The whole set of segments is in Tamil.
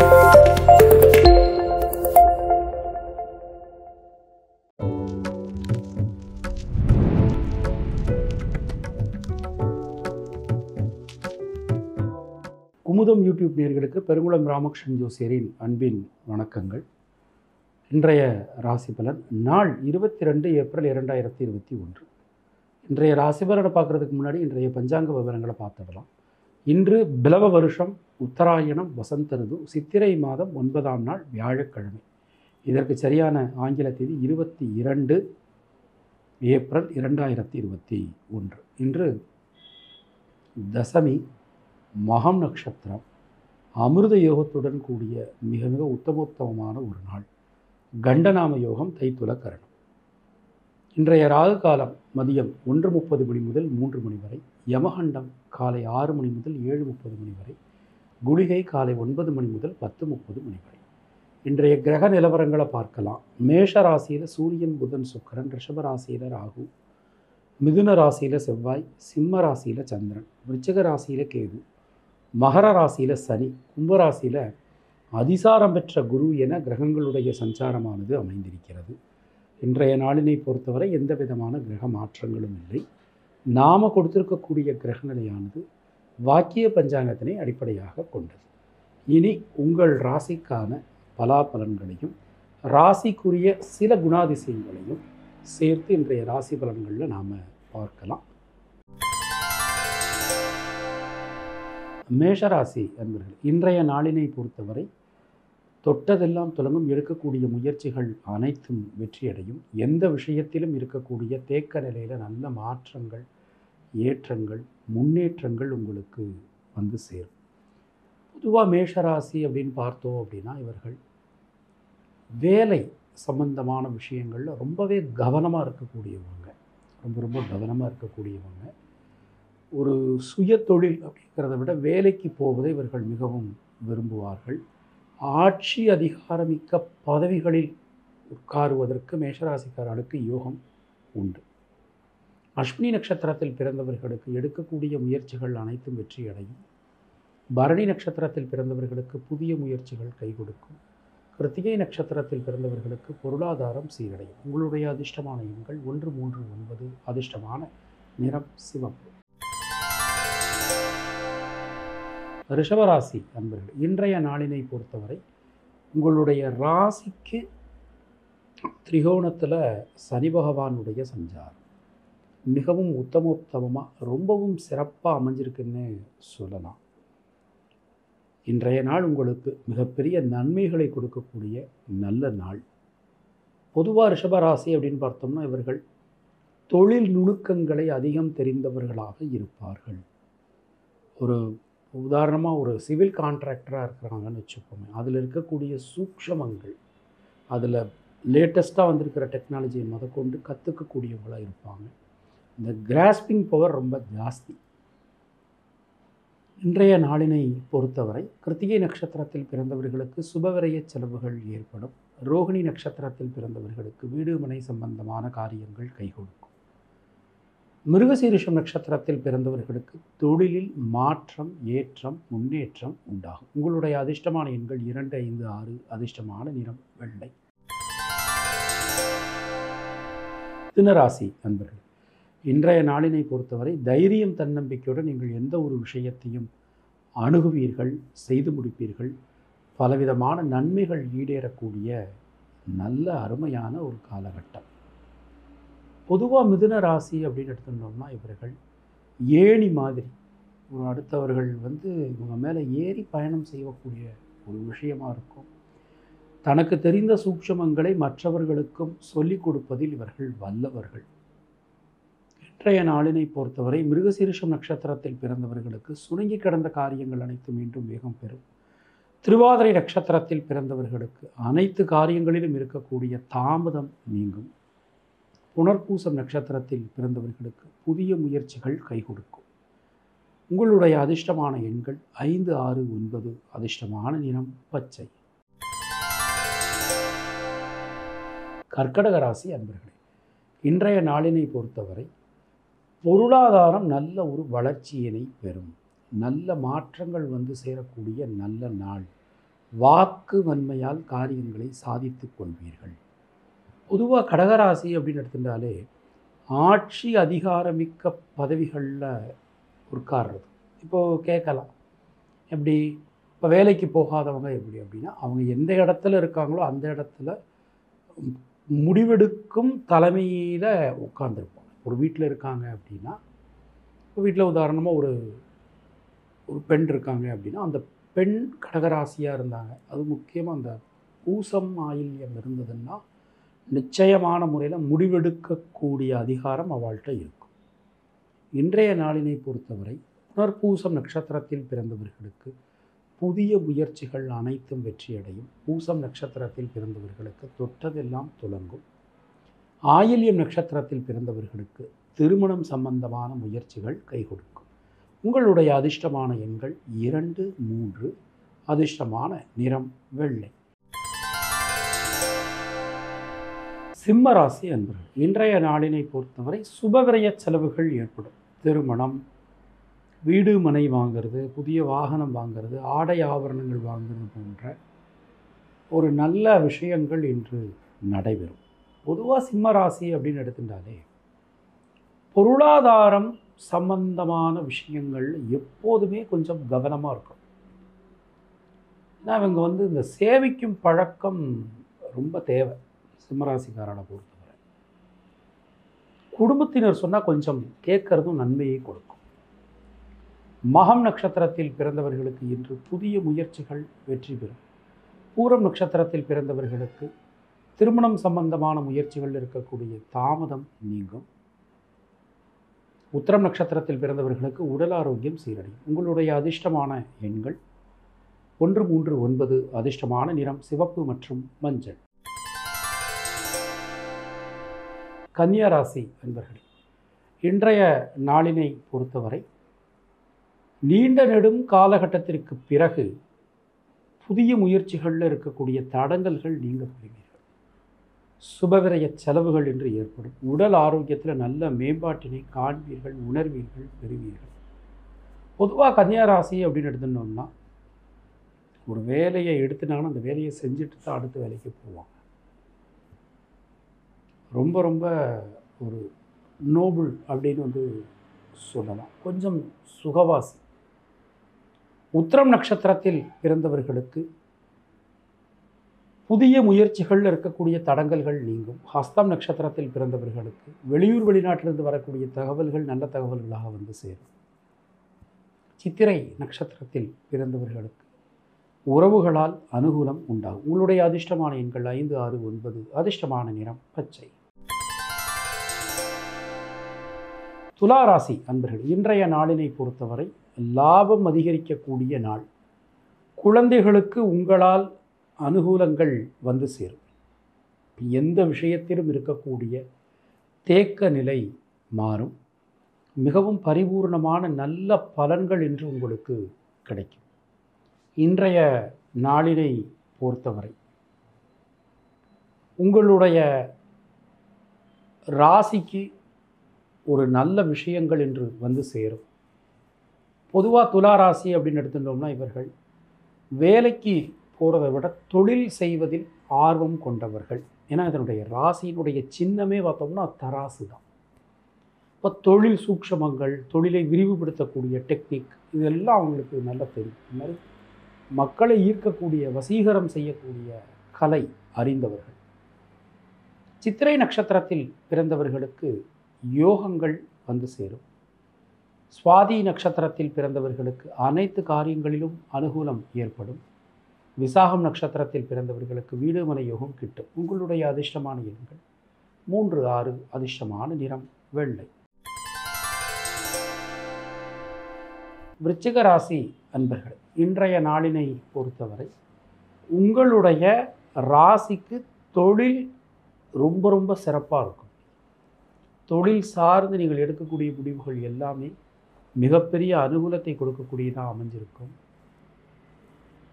குமுதம் யூடியூப் நேர்களுக்கு பெருங்குளம் ராமகிருஷ்ணன் ஜோசியரின் அன்பின் வணக்கங்கள். இன்றைய ராசி பலன் நாள் இருபத்தி ரெண்டு ஏப்ரல் இரண்டாயிரத்தி இருபத்தி ஒன்று. இன்றைய ராசி பலனை பார்க்குறதுக்கு முன்னாடி இன்றைய பஞ்சாங்க விவரங்களை பார்த்துடலாம். இன்று பிலவ வருஷம் உத்தராயணம் வசந்த ரிது சித்திரை மாதம் ஒன்பதாம் நாள் வியாழக்கிழமை. இதற்கு சரியான ஆங்கில தேதி இருபத்தி இரண்டு ஏப்ரல் இரண்டாயிரத்தி இருபத்தி ஒன்று. இன்று தசமி மகம் நட்சத்திரம் அமிர்த யோகத்துடன் கூடிய மிக மிக உத்தமோத்தமமான ஒரு நாள். கண்டநாம யோகம் தைத்துல கரணம் இன்றைய ராகு காலம் மதியம் ஒன்று முப்பது மணி முதல் மூன்று மணி வரை யமகண்டம் காலை ஆறு மணி முதல் ஏழு முப்பது மணி வரை குளிகை காலை ஒன்பது மணி முதல் பத்து முப்பது மணி வரை. இன்றைய கிரக நிலவரங்களை பார்க்கலாம். மேஷ ராசியில் சூரியன் புதன் சுக்கிரன் ரிஷப ராசியில் ராகு மிதுன ராசியில் செவ்வாய் சிம்ம ராசியில் சந்திரன் விருச்சிக ராசியில் கேது மகர ராசியில் சனி கும்பராசியில் அதிசாரம் பெற்ற குரு என கிரகங்களுடைய சஞ்சாரமானது அமைந்திருக்கிறது. இன்றைய நாளினை பொறுத்தவரை எந்த விதமான கிரக மாற்றங்களும் இல்லை. நாம் கொடுத்திருக்கக்கூடிய கிரகநிலையானது வாக்கிய பஞ்சாங்கத்தினை அடிப்படையாக கொண்டது. இனி உங்கள் ராசிக்கான பலாபலன்களையும் ராசிக்குரிய சில குணாதிசயங்களையும் சேர்த்து இன்றைய ராசி பலன்களில் நாம் பார்க்கலாம். மேஷராசி என்பர்கள் இன்றைய நாளினை பொறுத்தவரை தொட்டதெல்லாம் தொடங்கும் எடுக்கக்கூடிய முயற்சிகள் அனைத்தும் வெற்றியடையும். எந்த விஷயத்திலும் இருக்கக்கூடிய தேக்க நிலையில் நல்ல மாற்றங்கள் ஏற்றங்கள் முன்னேற்றங்கள் உங்களுக்கு வந்து சேரும். பொதுவாக மேஷராசி அப்படின்னு பார்த்தோம் அப்படின்னா இவர்கள் வேலை சம்பந்தமான விஷயங்களில் ரொம்பவே கவனமாக இருக்கக்கூடியவங்க. ரொம்ப ரொம்ப கவனமாக இருக்கக்கூடியவங்க. ஒரு சுய தொழில் அப்படிங்கிறத விட வேலைக்கு போவதை இவர்கள் மிகவும் விரும்புவார்கள். ஆட்சி அதிகாரமிக்க பதவிகளில் உட்காருவதற்கு மேஷராசிக்காரர்களுக்கு யோகம் உண்டு. அஸ்வினி நட்சத்திரத்தில் பிறந்தவர்களுக்கு எடுக்கக்கூடிய முயற்சிகள் அனைத்தும் வெற்றியடையும். பரணி நட்சத்திரத்தில் பிறந்தவர்களுக்கு புதிய முயற்சிகள் கை கொடுக்கும். கிருத்திகை நட்சத்திரத்தில் பிறந்தவர்களுக்கு பொருளாதாரம் சீரடையும். உங்களுடைய அதிர்ஷ்டமான எண்கள் ஒன்று மூன்று ஒன்பது அதிர்ஷ்டமான நிறம் சிவப்பு. ரிஷபராசி நண்பர்கள் இன்றைய நாளினை பொறுத்தவரை உங்களுடைய ராசிக்கு திரிகோணத்தில் சனி பகவானுடைய சஞ்சாரம். மிகவும் உத்தமோத்தமமாக ரொம்பவும் சிறப்பாக அமைஞ்சிருக்குன்னு சொல்லலாம். இன்றைய நாள் உங்களுக்கு மிகப்பெரிய நன்மைகளை கொடுக்கக்கூடிய நல்ல நாள். பொதுவாக ரிஷபராசி அப்படின்னு பார்த்தோம்னா இவர்கள் தொழில் நுணுக்கங்களை அதிகம் தெரிந்தவர்களாக இருப்பார்கள். ஒரு உதாரணமாக ஒரு சிவில் கான்ட்ராக்டராக இருக்கிறாங்கன்னு வச்சுப்போமே அதில் இருக்கக்கூடிய சூக்ஷமங்கள் அதில் லேட்டஸ்ட்டாக வந்திருக்கிற டெக்னாலஜியை முதற்கொண்டு கற்றுக்கக்கூடியவங்களாக இருப்பாங்க. இந்த கிராஸ்பிங் பவர் ரொம்ப ஜாஸ்தி. இன்றைய நாளினை பொறுத்தவரை கிருத்திகை நட்சத்திரத்தில் பிறந்தவர்களுக்கு சுபவிரய செலவுகள் ஏற்படும். ரோகிணி நட்சத்திரத்தில் பிறந்தவர்களுக்கு வீடு மனை சம்பந்தமான காரியங்கள் கைகொடுக்கும். மிருகசீரிஷம் நட்சத்திரத்தில் பிறந்தவர்களுக்கு தொழிலில் மாற்றம் ஏற்றம் முன்னேற்றம் உண்டாகும். உங்களுடைய அதிர்ஷ்டமான எண்கள் இரண்டு ஐந்து ஆறு அதிர்ஷ்டமான நிறம் வெள்ளை. தினராசி நண்பர்கள் இன்றைய நாளினை பொறுத்தவரை தைரியம் தன்னம்பிக்கையுடன் நீங்கள் எந்த ஒரு விஷயத்தையும் அணுகுவீர்கள் செய்து முடிப்பீர்கள். பலவிதமான நன்மைகள் ஈடேறக்கூடிய நல்ல அருமையான ஒரு காலகட்டம். பொதுவாக மிதுன ராசி அப்படின்னு எடுத்துட்டோம்னா இவர்கள் ஏணி மாதிரி. அடுத்தவர்கள் வந்து இவங்க மேலே ஏறி பயணம் செய்யக்கூடிய ஒரு விஷயமாக இருக்கும். தனக்கு தெரிந்த சூட்சமங்களை மற்றவர்களுக்கும் சொல்லிக் கொடுப்பதில் இவர்கள் வல்லவர்கள். இன்றைய நாளினை பொறுத்தவரை மிருகசீரிஷம் நட்சத்திரத்தில் பிறந்தவர்களுக்கு சுருங்கி கிடந்த காரியங்கள் அனைத்தும் மீண்டும் வேகம் பெறும். திருவாதிரை நட்சத்திரத்தில் பிறந்தவர்களுக்கு அனைத்து காரியங்களிலும் இருக்கக்கூடிய தாமதம் நீங்கும். புனர்பூசம் நட்சத்திரத்தில் பிறந்தவர்களுக்கு புதிய முயற்சிகள் கை கொடுக்கும் உங்களுடைய அதிர்ஷ்டமான எண்கள் ஐந்து ஆறு ஒன்பது அதிர்ஷ்டமான நிறம் பச்சை. கர்க்கடக ராசி அன்பர்களே இன்றைய நாளினை பொறுத்தவரை பொருளாதாரம் நல்ல ஒரு வளர்ச்சியினை பெறும். நல்ல மாற்றங்கள் வந்து சேரக்கூடிய நல்ல நாள். வாக்கு வன்மையால் காரியங்களை சாதித்து கொள்வீர்கள். பொதுவாக கடகராசி அப்படின்னு எடுத்துட்டாலே ஆட்சி அதிகாரமிக்க பதவிகளில் உட்கார்றது இப்போது கேட்கலாம். எப்படி? இப்போ வேலைக்கு போகாதவங்க எப்படி அப்படின்னா அவங்க எந்த இடத்துல இருக்காங்களோ அந்த இடத்துல முடிவெடுக்கும் தலைமையில் உட்காந்துருப்பாங்க ஒரு வீட்டில் இருக்காங்க அப்படின்னா இப்போ வீட்டில் உதாரணமாக ஒரு ஒரு பெண் இருக்காங்க அப்படின்னா அந்த பெண் கடகராசியாக இருந்தாங்க. அது முக்கியமாக அந்த பூசம் ஆயில்யம் இருந்ததுன்னா நிச்சயமான முறையில் முடிவெடுக்கக்கூடிய அதிகாரம் அவள்கிட்ட இருக்கும். இன்றைய நாளினை பொறுத்தவரை புனர்பூசம் நட்சத்திரத்தில் பிறந்தவர்களுக்கு புதிய முயற்சிகள் அனைத்தும் வெற்றியடையும். பூசம் நட்சத்திரத்தில் பிறந்தவர்களுக்கு தொட்டதெல்லாம் துலங்கும் ஆயில்யம் நட்சத்திரத்தில் பிறந்தவர்களுக்கு திருமணம் சம்பந்தமான முயற்சிகள் கை கொடுக்கும் உங்களுடைய அதிர்ஷ்டமான எண்கள் இரண்டு மூன்று. அதிர்ஷ்டமான நிறம் வெள்ளை. சிம்ம ராசி அன்பர்கள் இன்றைய நாளினை பொறுத்தவரை சுபவிரய செலவுகள் ஏற்படும். திருமணம் வீடு மனை வாங்கிறது புதிய வாகனம் வாங்கிறது ஆடை ஆபரணங்கள் வாங்குறது போன்ற ஒரு நல்ல விஷயங்கள் இன்று நடைபெறும். பொதுவாக சிம்ம ராசி அப்படின்னு எடுத்துட்டாலே பொருளாதாரம் சம்பந்தமான விஷயங்கள் எப்போதுமே கொஞ்சம் கவனமாக இருக்கும் ஏன்னா இவங்க வந்து இந்த சேவிக்கும் பழக்கம் ரொம்ப தேவை. சிம்மராசிக்காரனை பொறுத்தவரை. குடும்பத்தினர் சொன்னால் கொஞ்சம் கேட்கறதும் நன்மையை கொடுக்கும். மகம் நட்சத்திரத்தில் பிறந்தவர்களுக்கு இன்று புதிய முயற்சிகள் வெற்றி பெறும். பூரம் நட்சத்திரத்தில் பிறந்தவர்களுக்கு திருமணம் சம்பந்தமான முயற்சிகள் இருக்கக்கூடிய தாமதம் நீங்கும். உத்திரம் நட்சத்திரத்தில் பிறந்தவர்களுக்கு உடல் ஆரோக்கியம் சீரடையும். உங்களுடைய அதிர்ஷ்டமான எண்கள் ஒன்று மூன்று ஒன்பது அதிர்ஷ்டமான நிறம் சிவப்பு மற்றும் மஞ்சள். கன்னியா ராசி இன்றைய நாளினை பொறுத்தவரை நீண்ட நெடும் காலகட்டத்திற்கு பிறகு புதிய முயற்சிகளில் இருக்கக்கூடிய தடங்கல்கள் நீங்க பெறுவீர்கள். சுபவிரய செலவுகள் என்று ஏற்படும். உடல் ஆரோக்கியத்தில் நல்ல மேம்பாட்டினை காண்பீர்கள் உணர்வீர்கள் பெறுவீர்கள். பொதுவாக கன்னியா ராசி அப்படின்னு எடுத்துட்டோம்னா ஒரு வேலையை எடுத்துனாங்கன்னா அந்த வேலையை செஞ்சுட்டு தான் அடுத்த வேலைக்கு போவாங்க. ரொம்ப ரொம்ப ஒரு நோபுள் அப்படின்னு வந்து சொல்லலாம். கொஞ்சம் சுகவாசி. உத்திரம் நட்சத்திரத்தில் பிறந்தவர்களுக்கு புதிய முயற்சிகளில் இருக்கக்கூடிய தடங்கல்கள் நீங்கும். ஹஸ்தம் நட்சத்திரத்தில் பிறந்தவர்களுக்கு வெளியூர் வெளிநாட்டிலிருந்து வரக்கூடிய தகவல்கள் நல்ல தகவல்களாக வந்து சேரும். சித்திரை நட்சத்திரத்தில் பிறந்தவர்களுக்கு உறவுகளால் அனுகூலம் உண்டாகும். உங்களுடைய அதிர்ஷ்டமான எண்கள் ஐந்து ஆறு ஒன்பது அதிர்ஷ்டமான நிறம் பச்சை. துலாராசி அன்பர்கள் இன்றைய நாளினை பொறுத்தவரை லாபம் அதிகரிக்கக்கூடிய நாள். குழந்தைகளுக்கு உங்களால் அனுகூலங்கள் வந்து சேரும். எந்த விஷயத்திலும் இருக்கக்கூடிய தேக்க நிலை மாறும். மிகவும் பரிபூர்ணமான நல்ல பலன்கள் என்று உங்களுக்கு கிடைக்கும். இன்றைய நாளினை பொறுத்தவரை உங்களுடைய ராசிக்கு ஒரு நல்ல விஷயங்கள் என்று வந்து சேரும். பொதுவாக துலா ராசி அப்படின்னு எடுத்துட்டோம்னா இவர்கள் வேலைக்கு போகிறதை விட தொழில் செய்வதில் ஆர்வம் கொண்டவர்கள். ஏன்னா இதனுடைய ராசியினுடைய சின்னமே பார்த்தோம்னா தராசு தான். இப்போ தொழில் சூக்ஷமங்கள் தொழிலை விரிவுபடுத்தக்கூடிய டெக்னிக் இதெல்லாம் அவங்களுக்கு நல்லா தெரியும். இந்த மாதிரி மக்களை ஈர்க்கக்கூடிய வசீகரம் செய்யக்கூடிய கலை அறிந்தவர்கள். சித்திரை நட்சத்திரத்தில் பிறந்தவர்களுக்கு யோகங்கள் வந்து சேரும். சுவாதி நட்சத்திரத்தில் பிறந்தவர்களுக்கு அனைத்து காரியங்களிலும் அனுகூலம் ஏற்படும். விசாகம் நட்சத்திரத்தில் பிறந்தவர்களுக்கு வீடு மனை யோகம் கிட்டும். உங்களுடைய அதிர்ஷ்டமான எண்கள். மூன்று ஆறு அதிர்ஷ்டமான நிறம் வெள்ளை. விருச்சிக ராசி அன்பர்கள் இன்றைய நாளினை பொறுத்தவரை உங்களுடைய ராசிக்கு தொழில் ரொம்ப ரொம்ப சிறப்பாக இருக்கும். தொழில் சார்ந்து நீங்கள் எடுக்கக்கூடிய முடிவுகள் எல்லாமே மிகப்பெரிய அனுகூலத்தை கொடுக்கக்கூடியதாக அமைஞ்சிருக்கும்.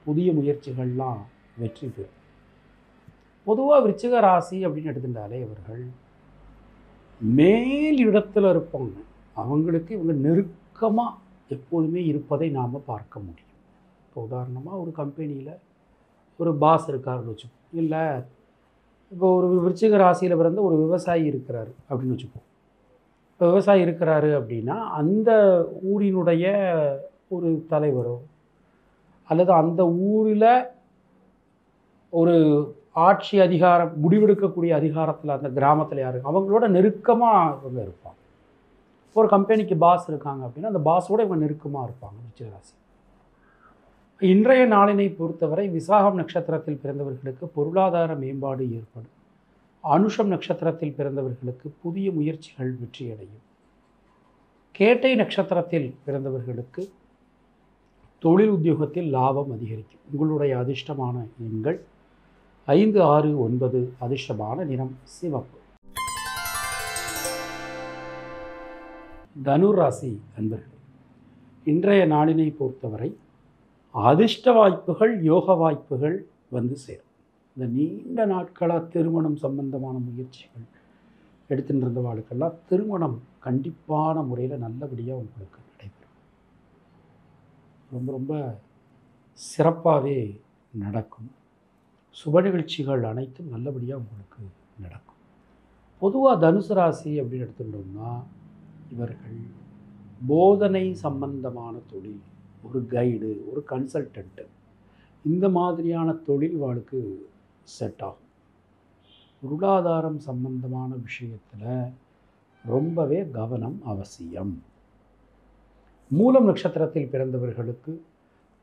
புதிய முயற்சிகள்லாம் வெற்றி பெறும். பொதுவாக விருச்சிக ராசி அப்படின்னு எடுத்துட்டாலே இவர்கள் மேல் இடத்துல இருப்பாங்க. அவங்களுக்கு இவங்க நெருக்கமாக எப்போதுமே இருப்பதை நாம் பார்க்க முடியும். இப்போ உதாரணமாக ஒரு கம்பெனியில் ஒரு பாஸ் இருக்காருன்னு வச்சுப்போம் இல்லை இப்போ ஒரு விருச்சிக ராசியில் பிறந்த ஒரு விவசாயி இருக்கிறாரு அப்படின்னு வச்சுப்போம் இப்போ விவசாயி இருக்கிறாரு அப்படின்னா அந்த ஊரினுடைய ஒரு தலைவரோ அல்லது அந்த ஊரில் ஒரு ஆட்சி அதிகாரம் முடிவெடுக்கக்கூடிய அதிகாரத்தில் அந்த கிராமத்தில் யாரு அவங்களோட நெருக்கமாக இவங்க இருப்பாங்க. ஒரு கம்பெனிக்கு பாஸ் இருக்காங்க அப்படின்னா அந்த பாஸோட இவங்க நெருக்கமாக இருப்பாங்க விருச்சிகராசி இன்றைய நாளினை பொறுத்தவரை விசாகம் நட்சத்திரத்தில் பிறந்தவர்களுக்கு பொருளாதார மேம்பாடு ஏற்படும். அனுஷம் நட்சத்திரத்தில் பிறந்தவர்களுக்கு புதிய முயற்சிகள் வெற்றியடையும். கேட்டை நட்சத்திரத்தில் பிறந்தவர்களுக்கு தொழில் உத்தியோகத்தில் லாபம் அதிகரிக்கும். உங்களுடைய அதிர்ஷ்டமான எண்கள் ஐந்து ஆறு ஒன்பது அதிர்ஷ்டமான நிறம் சிவப்பு. தனுர் ராசி அன்பர்கள் இன்றைய நாளினை பொறுத்தவரை அதிர்ஷ்ட வாய்ப்புகள் யோக வாய்ப்புகள் வந்து சேரும். இந்த நீண்ட நாட்களாக திருமணம் சம்பந்தமான முயற்சிகள் எடுத்துட்டு இருந்தவாளுக்கெல்லாம் திருமணம் கண்டிப்பான முறையில் நல்லபடியாக உங்களுக்கு நடைபெறும். ரொம்ப ரொம்ப சிறப்பாகவே நடக்கும். சுப நிகழ்ச்சிகள் அனைத்தும் நல்லபடியாக உங்களுக்கு நடக்கும். பொதுவாக தனுசு ராசி அப்படின்னு எடுத்துட்டோம்னா இவர்கள் போதனை சம்பந்தமான தொழில் ஒரு கைடு ஒரு கன்சல்டண்ட்டு இந்த மாதிரியான தொழில் வாழ்க்கு செட் ஆகும். பொருளாதாரம் சம்பந்தமான விஷயத்தில் ரொம்பவே கவனம் அவசியம். மூலம் நட்சத்திரத்தில் பிறந்தவர்களுக்கு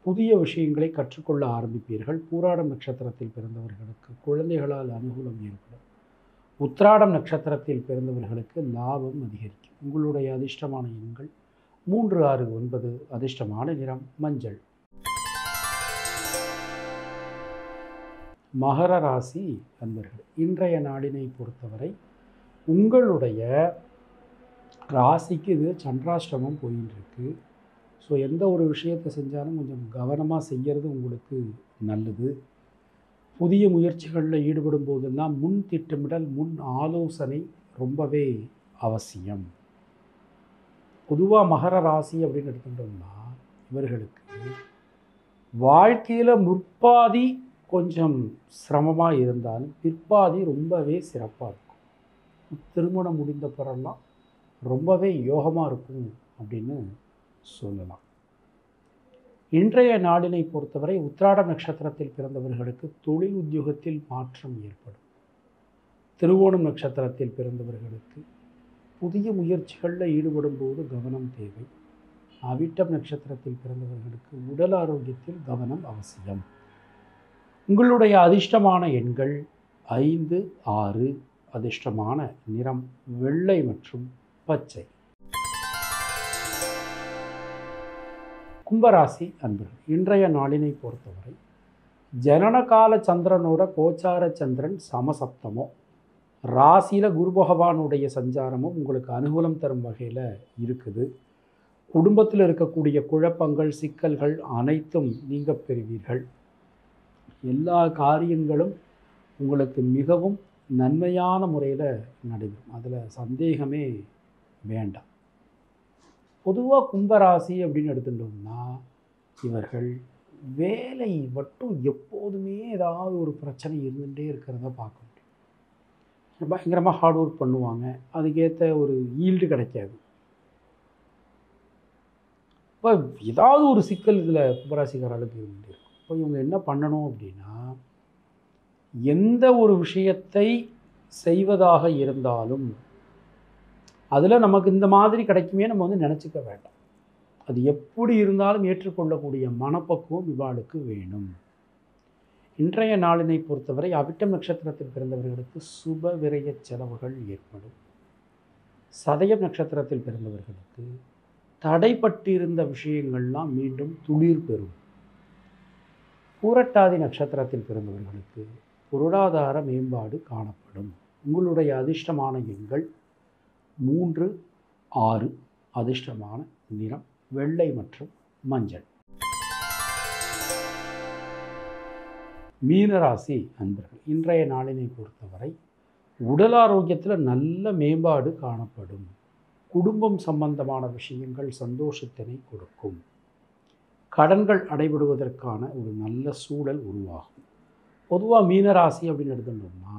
புதிய விஷயங்களை கற்றுக்கொள்ள ஆரம்பிப்பீர்கள். பூராடம் நட்சத்திரத்தில் பிறந்தவர்களுக்கு குழந்தைகளால் அனுகூலம் ஏற்படும். உத்ராடம் நட்சத்திரத்தில் பிறந்தவர்களுக்கு லாபம் அதிகரிக்கும். உங்களுடைய அதிர்ஷ்டமான எண்கள் மூன்று ஆறு ஒன்பது அதிர்ஷ்டமான நிறம் மஞ்சள். மகர ராசி அன்பர்கள் இன்றைய நாளினை பொறுத்தவரை உங்களுடைய ராசிக்கு இது சந்திராஷ்டமம் போயின்னு இருக்கு ஸோ எந்த ஒரு விஷயத்தை செஞ்சாலும் கொஞ்சம் கவனமாக செய்கிறது உங்களுக்கு நல்லது. புதிய முயற்சிகளில் ஈடுபடும் போதெல்லாம் முன் திட்டமிடல் முன் ஆலோசனை ரொம்பவே அவசியம். பொதுவாக மகர ராசி அப்படின்னு எடுத்துட்டோம்னா இவர்களுக்கு வாழ்க்கையில் முற்பாதி கொஞ்சம் சிரமமாக இருந்தாலும் பிற்பாதி ரொம்பவே சிறப்பாக இருக்கும். திருமணம் முடிந்த பிறலாம் ரொம்பவே யோகமாக இருக்கும் அப்படின்னு சொல்லலாம். இன்றைய நாளினை பொறுத்தவரை உத்திராடம் நட்சத்திரத்தில் பிறந்தவர்களுக்கு தொழில் உத்தியோகத்தில் மாற்றம் ஏற்படும். திருவோணம் நட்சத்திரத்தில் பிறந்தவர்களுக்கு புதிய முயற்சிகளில் ஈடுபடும் போது கவனம் தேவை. அவிட்டம் நட்சத்திரத்தில் பிறந்தவர்களுக்கு உடல் ஆரோக்கியத்தில் கவனம் அவசியம். உங்களுடைய அதிர்ஷ்டமான எண்கள் ஐந்து ஆறு அதிர்ஷ்டமான நிறம் வெள்ளை மற்றும் பச்சை. கும்பராசி அன்பர்கள் இன்றைய நாளினை பொறுத்தவரை ஜனனகால சந்திரனோட கோச்சார சந்திரன் சமசப்தமோ ராசியில் குரு பகவானுடைய சஞ்சாரமும் உங்களுக்கு அனுகூலம் தரும் வகையில் இருக்குது. குடும்பத்தில் இருக்கக்கூடிய குழப்பங்கள் சிக்கல்கள் அனைத்தும் நீங்க பெறுவீர்கள். எல்லா காரியங்களும் உங்களுக்கு மிகவும் நன்மையான முறையில் நடைபெறும். அதில் சந்தேகமே வேண்டாம். பொதுவாக கும்பராசி அப்படின்னு எடுத்துட்டோம்னா இவர்கள் வேலை மட்டும் எப்போதுமே ஏதாவது ஒரு பிரச்சனை இருந்துகிட்டே இருக்கிறத பார்க்கணும். பயங்கரமாக ஹார்ட் ஒர்க் பண்ணுவாங்க. அதுக்கேற்ற ஒரு ஈல்டு கிடைக்காது. இப்போ ஏதாவது ஒரு சிக்கல் இதில் கும்பராசிக்காரர்களுக்கு இருந்துட்டு இப்போ இவங்க என்ன பண்ணணும் அப்படின்னா எந்த ஒரு விஷயத்தை செய்வதாக இருந்தாலும் அதில் நமக்கு இந்த மாதிரி கிடைக்குமே நம்ம வந்து நினச்சிக்க வேண்டாம். அது எப்படி இருந்தாலும் ஏற்றுக்கொள்ளக்கூடிய மனப்பக்குவம் இவாளுக்கு வேணும். இன்றைய நாளினை பொறுத்தவரை அவிட்டம் நட்சத்திரத்தில் பிறந்தவர்களுக்கு சுப விரய செலவுகள் ஏற்படும். சதயம் நட்சத்திரத்தில் பிறந்தவர்களுக்கு தடைப்பட்டிருந்த விஷயங்கள்லாம் மீண்டும் துளிர் பெறும். பூரட்டாதி நட்சத்திரத்தில் பிறந்தவர்களுக்கு பொருளாதார மேம்பாடு காணப்படும். உங்களுடைய அதிர்ஷ்டமான எண்கள் மூன்று ஆறு அதிர்ஷ்டமான நிறம் வெள்ளை மற்றும் மஞ்சள். மீனராசி அன்பர்கள் இன்றைய நாளினை பொறுத்தவரை உடல் ஆரோக்கியத்தில் நல்ல மேம்பாடு காணப்படும். குடும்பம் சம்பந்தமான விஷயங்கள் சந்தோஷத்தினை கொடுக்கும். கடன்கள் அடைபடுவதற்கான ஒரு நல்ல சூழல் உருவாகும். பொதுவாக மீனராசி அப்படின்னு எடுத்துட்டோம்னா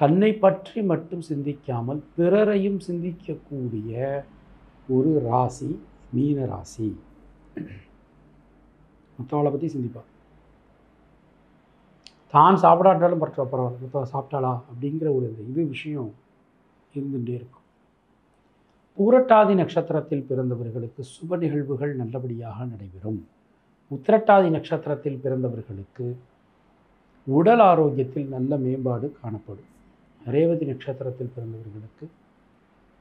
தன்னை பற்றி மட்டும் சிந்திக்காமல் பிறரையும் சிந்திக்கக்கூடிய ஒரு ராசி மீனராசி. மற்றவளை பற்றி சிந்திப்பார் தான் சாப்பிடாட்டாலும் பரவ பரவாயில்ல மற்றவ சாப்பிட்டாளா அப்படிங்கிற ஒரு இது விஷயம் இருந்துகிட்டே இருக்கும். பூரட்டாதி நட்சத்திரத்தில் பிறந்தவர்களுக்கு சுப நிகழ்வுகள் நல்லபடியாக நடைபெறும். உத்திரட்டாதி நட்சத்திரத்தில் பிறந்தவர்களுக்கு உடல் ஆரோக்கியத்தில் நல்ல மேம்பாடு காணப்படும். ரேவதி நட்சத்திரத்தில் பிறந்தவர்களுக்கு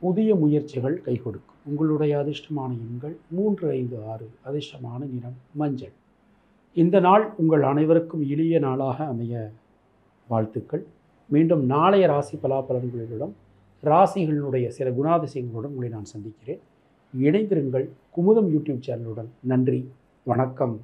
புதிய முயற்சிகள் கை கொடுக்கும் உங்களுடைய அதிர்ஷ்டமான எண்கள் மூன்று ஐந்து ஆறு அதிர்ஷ்டமான நிறம் மஞ்சள். இந்த நாள் உங்கள் அனைவருக்கும் எளிய நாளாக அமைய வாழ்த்துக்கள். மீண்டும் நாளைய ராசி பலாபலன்களிடம் ராசிகளினுடைய சில குணாதிசயங்களுடன் உங்களை நான் சந்திக்கிறேன். இணைந்திருங்கள் குமுதம் யூடியூப் சேனலுடன். நன்றி. வணக்கம்.